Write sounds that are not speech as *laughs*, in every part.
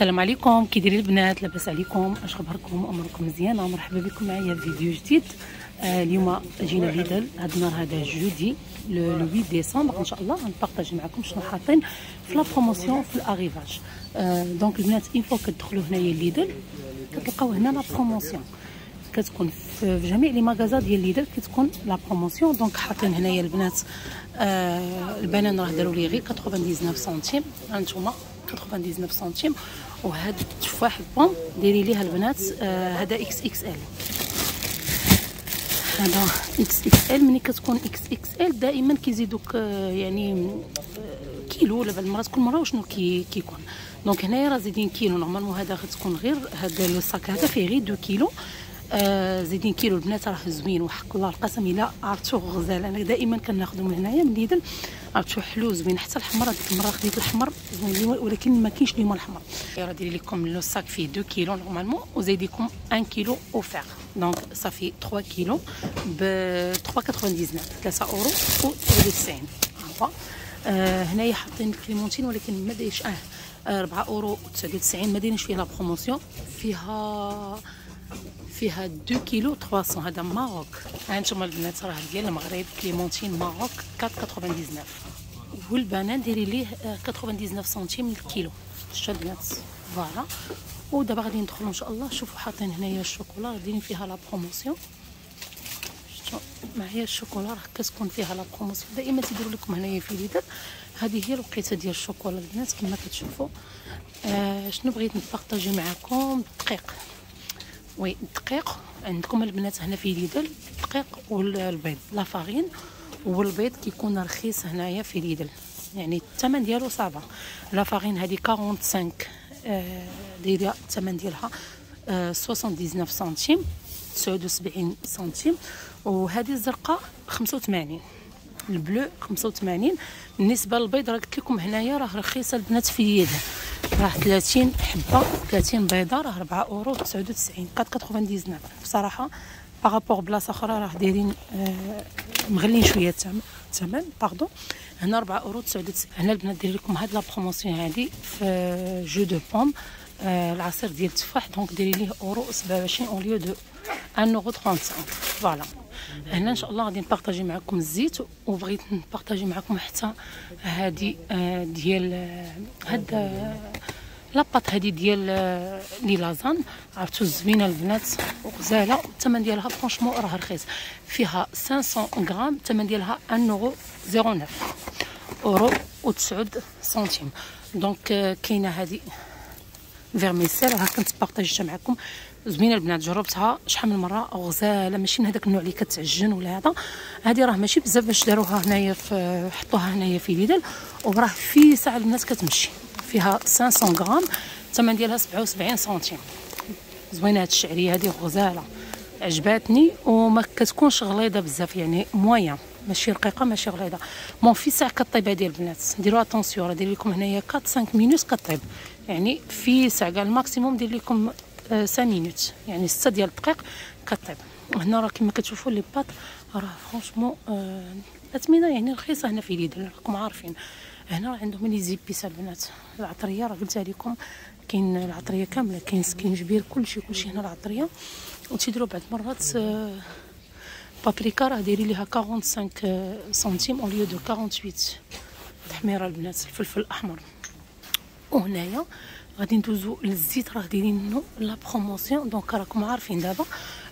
السلام عليكم. كي دايرين البنات لاباس عليكم. اش خبركم أموركم مزيانه مرحبا بكم معايا في فيديو جديد. آه اليوم جينا ليدل هذا النهار هذا jeudi le 8 ديسمبر. إن شاء الله غنبارطاجي معكم شنو حاطين في la promotion في ال arrivage آه donc البنات une fois كتدخلوا هنايا ليدل كتلقاو هنا la promotion كتكون في جميع les magasins ديال ليدل كتكون la promotion donc حاطين هنايا البنات آه البنان راه داروا ليه غير 99 سنتيم هانتوما 99 سنتيم وهاد التفاح les pommes دايرين ليها البنات آه هذا إكس إكس ال هذا إكس إكس ال ملي كتكون إكس إكس ال دائما كيزيدوك آه يعني آه كيلو ولا بعض المرات كل مرة وشنو كي كيكون. donc هنايا راه زايدين كيلو. normalement هذا غتكون غير هذا le sac هذا فيه غير 2 كيلو. آه زايدين كيلو البنات راه زوين وحق الله القسم إلا عرفتوه غزال. أنا دائما كناخذو من هنايا من ليدل عرفتوه حلو زوين حتى الحمر هذيك المرة خديت الحمر زوين ولكن ما كاينش اليوم الحمر راه دايرين لكم le sac فيه 2 كيلو normalement وزايدينكم 1 كيلو offert donc صافي 3 كيلو ب 3.99 3 أورو و 99 هانتوما آه هنايا حاطين ال clémentine ولكن ما دايرش آه 4 أورو و 99 ما دايرينش فيها la promotion فيها فيها 2 كيلو 300 هذا Maroc. هانتوما البنات راه ديال المغرب clémentine Maroc 4.99 والبنان دايرين ليه 99 سنتيم الكيلو شتو البنات voilà. ودابا غادي ندخلوا إن شاء الله. شوفوا حاطين هنايا الشوكولا. دايرين فيها la promotion. شتو معايا الشوكولا. راه كتكون فيها la promotion. دائما تيديروا لكم هنايا في ليدل هذه هي الوقيته ديال الشوكولا البنات كما كتشوفوا آه شنو بغيت نبارطاجي معكم الدقيق oui الدقيق عندكم البنات هنا في ليدل الدقيق والبيض la farine والبيض كيكون رخيص هنايا في ليدل. يعني الثمن ديالو صعبة. la farine هذه 45 آه دايرة الثمن ديالها آه 79 سنتيم 79 سنتيم وهذه الزرقاء 85 ال bleu 85 بالنسبة للبيض راه قلت لكم هنايا راه رخيصة البنات في ليدل راه 30 حبة 30 بيضة راه 4 أورو 99 4.99 بصراحة par rapport بلاصة أخرى راه دايرين آه مغلين شوية الثمن pardon هنا 4 أورو 99 هنا البنات داير لكم هاد la promotion هادي في jus de pomme آه العصير ديال التفاح donc دايرين ليه أورو 27 au lieu de 1 اورو 35 voilà هنا إن شاء الله غادي نبارطاجي معكم الزيت وبغيت نبارطاجي معكم حتى هذه آه ديال هاد la pâte هذه ديال les lasagnes. عرفتوا زوينه البنات وغزالة الثمن ديالها franchement راه رخيص. فيها 500 غرام الثمن ديالها 1 اورو 09 اورو و 9 سنتيم. donc كاينة هذه vermicelle راه كنت بارطاجيتها معكم. زوينه البنات جربتها. شحال من مرة؟ غزالة ماشي من هذاك النوع اللي كتعجن ولا هذا. هذه راه ماشي بزاف باش داروها هنايا في حطوها هنايا في ليدل وراه في ساعة البنات كتمشي. فيها 500 غرام. الثمن ديالها 77 سنتيم. زوينة هاد الشعرية هذه غزالة. عجباتني. وما كتكونش غليظة بزاف يعني moyenne ماشي رقيقة ماشي غليظة. bon في ساعة كطيب هذه البنات. ديروا attention راه دير لكم هنايا 4 5 minutes كطيب. يعني في ساعة كاع ال maximum دير لكم 5 minutes يعني 6 ديال الدقايق كطيب. هنا راه كما كتشوفوا les pâtes راه franchement آه اثمنه يعني رخيصة هنا في ليدل راكم عارفين. هنا عندهم les épices البنات العطرية راه قلتها لكم كاين العطرية كاملة كاين سكينجبير كلشي كلشي هنا العطرية. وتيديروا بعض المرات آه بابريكا راه دايرين ليها 45 سنتيم au lieu de 48 تحميره البنات الفلفل الأحمر. وهنايا غادي ندوزو للزيت راه دايرين la promotion donc راكم عارفين دابا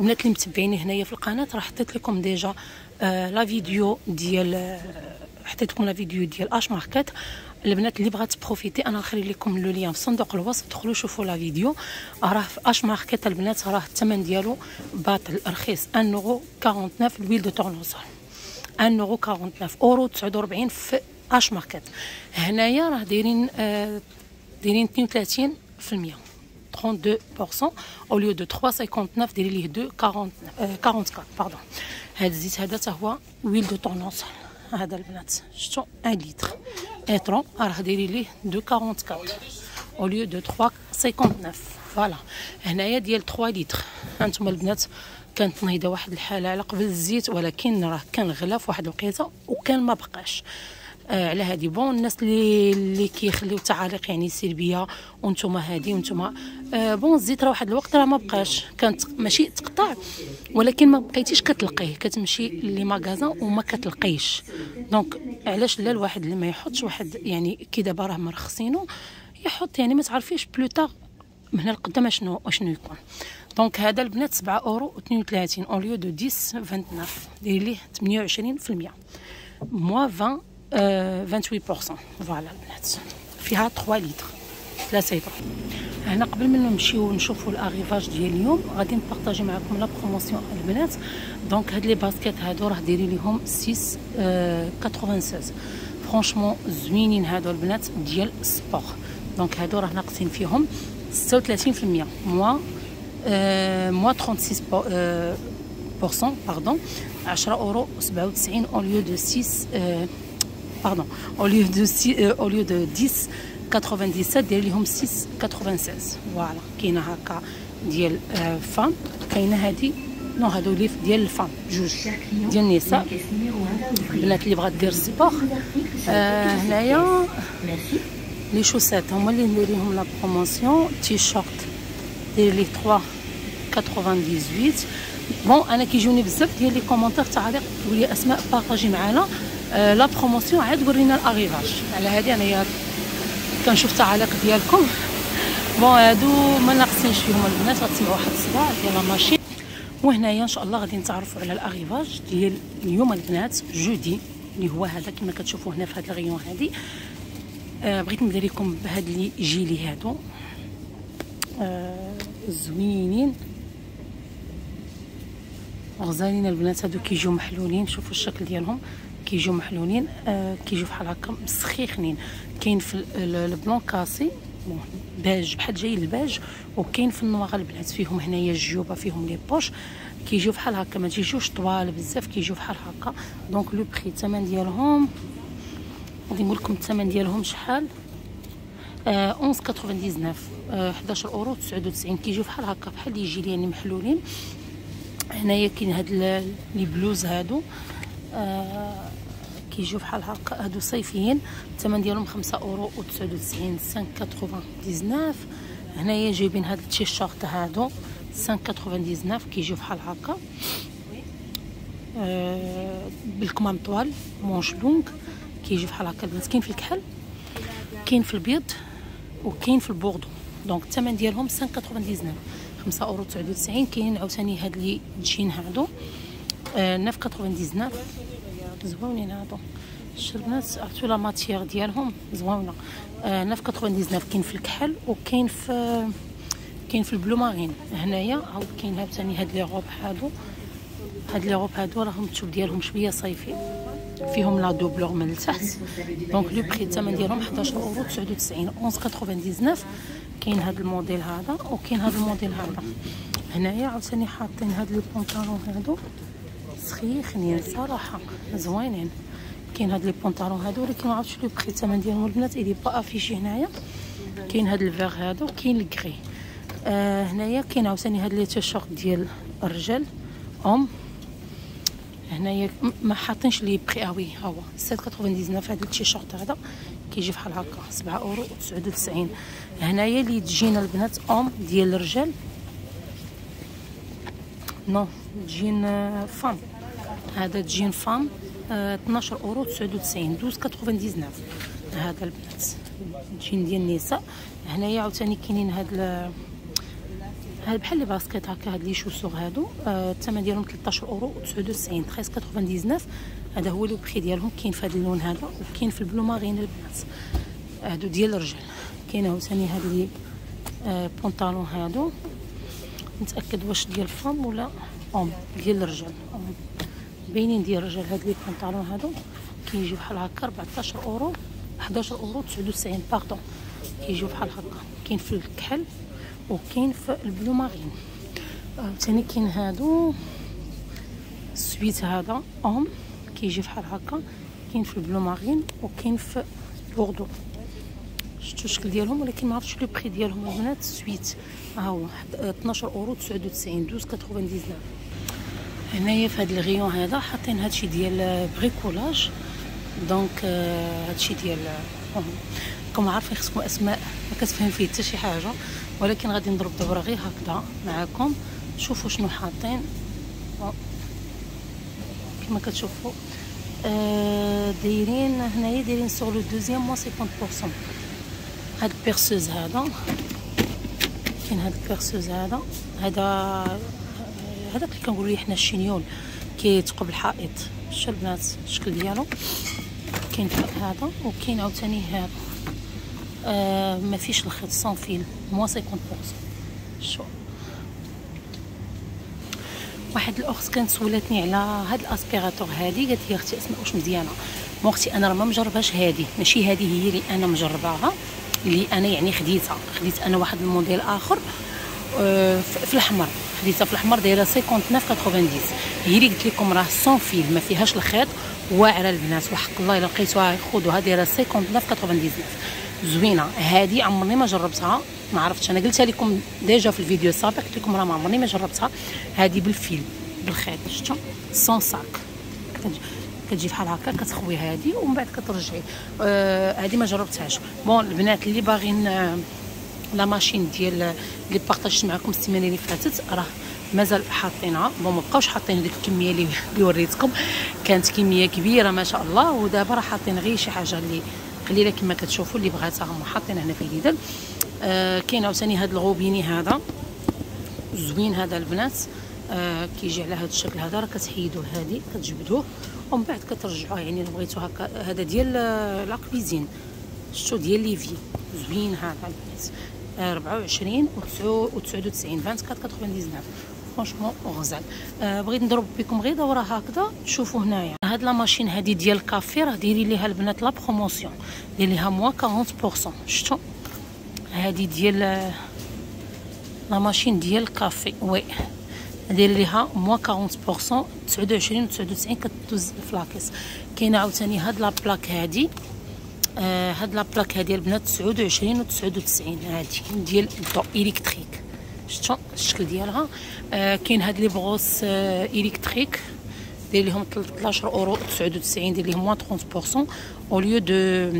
البنات اللي متبعيني هنايا في القناة راه حطيت لكم déjà آه la vidéo ديال آه حطيت لكم la vidéo ديال H Market البنات اللي بغات تبروفيتي أنا نخلي لكم le lien في صندوق الوصف دخلوا شوفوا la vidéo. راه في H Market البنات راه الثمن ديالو باطل رخيص 1 اورو 49 ال huile de tournesol 1 اورو 49 أورو 49 في H Market هنايا راه دايرين آه دايرين 32 في المية 32% au lieu de 3,59 دايرين ليه 2 40 44 pardon. هذا الزيت هذا حتى هو huile de tournesol هذا البنات شفتوا 1 لتر. اترون راه دايرين ليه 2 44 au lieu de 3,59 voilà هنايا ديال 3 لتر. هانتوما البنات كانت نايضه واحد الحالة على قبل الزيت ولكن راه كان غلا في واحد الوقيتة وكان ما بقاش. آه على هذه bon الناس اللي اللي كيخليو تعاليق يعني سلبيه وأنتم هادي وأنتم آه bon الزيت راه واحد الوقت راه ما بقاش. كانت ماشي تقطع ولكن ما بقيتيش كتلقيه. كتمشي les magasins وما كتلقيش. donc علاش لا الواحد اللي ما يحطش واحد يعني كي دابا راه مرخصينو يحط يعني ما تعرفيش plus tard من هنا لقدام شنو شنو يكون. donc هذا البنات 7 أورو و32 au lieu de 10 29 داير ليه 28% موا 20 28% voilà البنات فيها 3 لتر 3 لتر هنا قبل ما نمشيو نشوفوا الاغيفاج ديال اليوم. غادي نبارطاجي معكم la promotion البنات. donc هاد les baskets هادو راه دايرين ليهم 6 96 franchement زوينين هادو البنات ديال ال sport donc هادو راه ناقصين فيهم 36% موا moins 36 pourcent pardon 10 اورو 97 au lieu de 6 pardon au lieu de 6 au lieu de 10 97 داير ليهم 6 96 voilà كاينة هكا ديال femme كاينة هادي non هادو ليف ديال ال femme جوج ديال النساء البنات اللي بغات دير ال sport آه هنايا les chaussettes هما اللي ندير لهم la promotion t-shirt داير ليه 3 98 bon أنا كيجوني بزاف ديال les commentaires تعاليق تقول لي اسماء بارطاجي معانا la promotion عاد ورينا الاغيفاج على هذه انايا كنشوف تعاليق ديالكم. bon هادو ما ناقصينش فيهم البنات غتسمعوا واحد الصداع ديال la machine وهنايا إن شاء الله غادي نتعرفوا على الاغيفاج ديال اليوم البنات jeudi اللي هو هذا كما كتشوفوا هنا في هذا ال rayon هذه آه بغيت ندير لكم بهاد les gilets هادو. آه زوينين. غزالين البنات هادو كيجيو محلولين شوفوا الشكل ديالهم. كيجيو محلولين آه كيجيو بحال هكا مسخيخنين. كاين في ال blanc cassé beige بحال جاي الباج وكاين في ال noir البنات فيهم هنايا الجيوبة فيهم les poches. كيجيو بحال هكا ما تيجيوش طوال بزاف كيجيو بحال هكا. donc le prix الثمن ديالهم غادي نقول لكم الثمن ديالهم شحال؟ آه 11.99 آه 11 اورو 99 كيجيو بحال هكا بحال يجي يعني محلولين. هنايا كاين هاد les blouses هادو. آه كيجيو بحال هكا هادو صيفيين الثمن ديالهم 5 أورو و 99 5.99 هنايا جايبين هاد التيشيرت هادو 5.99 كيجيو بحال هكا. آه بالكمام طوال manches longues كيجي بحال هكا البنات. كاين في الكحل كاين في البيض وكاين في ال bordeaux. donc الثمن ديالهم 5.99 5 أورو 99 كاين عاوتاني هاد les jeans هادو. آه 9.99 زوينين هادو الشربنات عرفتو la matière ديالهم؟ زوينه آه 9.99 كاين في الكحل وكاين في كاين في ال bleu marine. هنايا عاود كاين عاوتاني هاد les robes هادو. هاد les robes هادو راهم التوب ديالهم شوية صيفي فيهم la doublure من التحت. donc le prix الثمن ديالهم 11 أورو 99 11.99 كاين هاد الموديل هذا وكاين هاد الموديل هذا. هنايا عاوتاني حاطين هاد les pantalons هادو. سخيخنين صراحة زوينين كاين هاد les pantalons هادو ولكن ما عرفتش le prix الثمن ديالهم. البنات il est pas affiché هنايا. كاين هاد الفيغ هذا وكاين ال gris. آه هنايا كاين عاوتاني هاد les t-shirts ديال الرجال homme. هنايا ما حاطينش les prix oui ها هو. 7.99 هذا التيشيرت هذا. كيجي بحال هكا 7 أورو 99 هنايا لي جينا البنات homme ديال الرجال. non jean femme هذا jean femme 12 أورو 99 12.99 هذا البنات تجين ديال النساء هنايا عاوتاني كاينين هاد هاد بحال les baskets هكا هاد les chaussures هادو. الثمن آه ديالهم 13 أورو 99 13.99 هذا هو le prix ديالهم كاين في هذا اللون هذا وكاين في ال bleu marine البنات هادو ديال الرجال. كاين عاوتاني هاد les آه pantalons هادو. نتأكد واش ديال femme ولا homme ديال الرجال. باينين ديال الرجال هاد les pantalons هادو كيجيو بحال هكا 14 أورو 11 أورو 99 pardon كيجيو بحال هكا. كاين في الكحل وكاين في ال bleu marine. ثاني كاين هادو. ال sweat هذا homme كيجي بحال هكا. كاين في ال bleu marine وكاين في بوردو. شفتوا الشكل ديالهم؟ ولكن ما عرفتش le prix ديالهم. البنات sweat ها هو 12 أورو 99 12 99 هنايا في هذا ال rayon هذا حاطين هادشي ديال bricolage donc آه هادشي ديال كما عارفين خصكم أسماء ما كتفهم فيه حتى شي حاجة. ولكن غادي نضرب دبره غير هكذا معاكم. شوفوا شنو حاطين. كما كتشوفوا آه دايرين هنايا دايرين sur le deuxième moins 50% هاد ال perceuse هذا. كاين هاد ال perceuse هذا. هذا هذاك اللي كنقولوا ليه حنا ال chignole كيتقب الحائط. شو البنات الشكل ديالو؟ كاين هذا وكاين عاوتاني هذا. آه ما فيش الخيط sans fil moins 50% شو؟ واحد الأخت كانت سولتني على هاد ال aspirateur هادي قالت لي أختي أسماء واش مزيانة؟ مو أختي أنا راه ما مجرباش هادي. ماشي هادي هي اللي أنا مجرباها اللي أنا يعني خديتها. خديت أنا واحد الموديل آخر. في الأحمر. خديتها في الأحمر دايرة 59 90 هي اللي قلت لكم راه sans fil ما فيهاش الخيط. واعرة البنات وحق الله إلا لقيتوها خذوها دايرة 59 99 زوينة. هذه عمرني ما جربتها. ما عرفتش. أنا قلتها لكم déjà في الفيديو السابق. قلت لكم راه ما عمرني ما جربتها. هذه بال fil بالخيط. شفتوا؟ sans sac. كتجي بحال هكا كتخوي هذه ومن بعد كترجعي. آه هذه ما جربتهاش. بون البنات اللي باغيين آه لا ماشين ديال اللي بارطاجت معكم السيمانة اللي فاتت. راه مازال حاطينها. بون ما بقاوش حاطين هذيك الكمية *laughs* اللي وريتكم. كانت كمية كبيرة ما شاء الله. ودابا راه حاطين غير شي حاجة اللي قليلة كما كتشوفوا اللي بغاتها هما حاطين هنا في اليدل آه كاين عاوتاني هذا الغوبيني هذا. زوين هذا البنات. آه كيجي على هذا الشكل هذا. راه كتحيدوه هذه كتجبدوه. ومن بعد كترجعوه يعني بغيتو هكا هذا ديال la cuisine شتو ديال l'évier زوين هذا البنات. 24 و 99 24 99 franchement غزال. آه بغيت نضرب بكم غير دوره هكذا. تشوفوا هنايا. هاد la machine هادي ديال الكافي راه ديري ليها البنات la promotion. ديري ليها موا 40% شفتوا؟ هادي ديال la machine ديال ال café. oui. ديري ليها موا 40% 29 و 99 كدوز في la caisse. كاينة عاوتاني هاد la plaque هادي. آه هاد la plaque هادي البنات 29 و 99 هادي ديال الضوء électrique. شفتوا الشكل ديالها. آه كاين هاد les brosses آه électriques دير لهم 13 أورو 99 دير لهم 30% au lieu de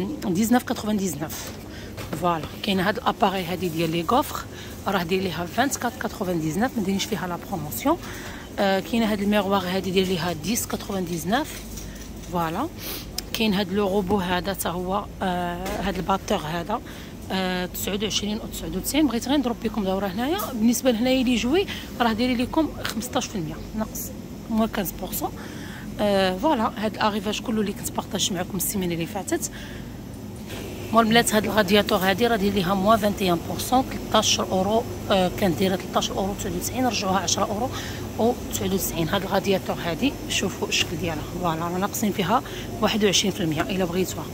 19.99 voilà كاين هاد ال appareil هادي ديال les gaufres راه دير ليها 24.99 ما دايرينش فيها la promotion آه كاينة هاد ال miroir هادي دير ليها 10.99 voilà كاين هاد le robot هذا حتى هو آه هاد ال batteur هذا آه 29 و 99 بغيت غير نضرب لكم دوره هنايا. بالنسبة لهنايا les jouets راه داير لكم 15% ناقص moins 15% آه voilà هاد ال arrivage كله اللي كنت partagé معكم السيمانة اللي فاتت. مول بلات هاد الغادياتور هادي راه داير ليها موا 21% 13 أورو آه كانت دايرة 13 أورو 99 رجعوها 10 أورو و 99 هاد الغادياتور هادي شوفوا الشكل ديالها. voilà راه ناقصين فيها 21% إلا بغيتوها.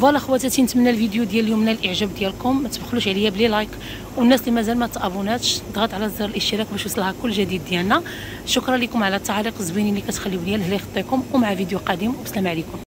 voilà خواتاتي نتمنى الفيديو ديال اليوم نال الإعجاب ديالكم ما تبخلوش عليا ب les likes. والناس اللي مازال ما تابوناتش ضغط على زر الاشتراك باش يوصلها كل جديد ديالنا. شكرا لكم على التعاليق الزوينين اللي كتخليو ليا لهلا يخطيكم ومع فيديو قادم والسلام عليكم.